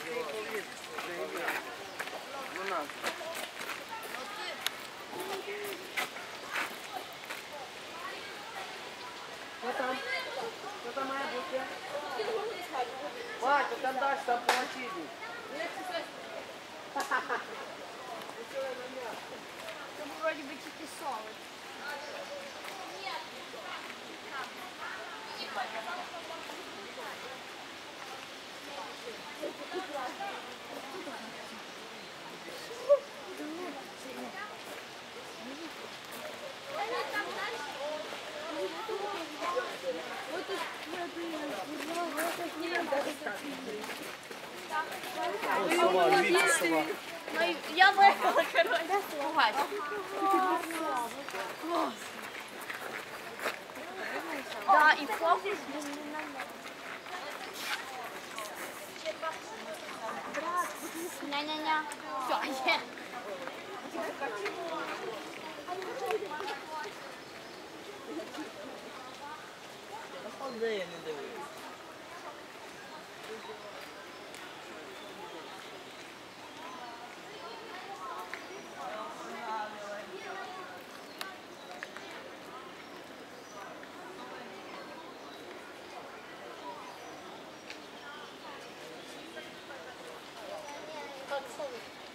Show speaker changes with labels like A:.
A: Что там? Что там моя бутылка? Мать, ты там дашь, там помочили.
B: Там вроде бы киписовый. Нет.
C: дивіться, сова. Ну, і я виїхала, коротше. Пугать.
B: Да, і фокус. Nanya, nanya. Fox Hollywood.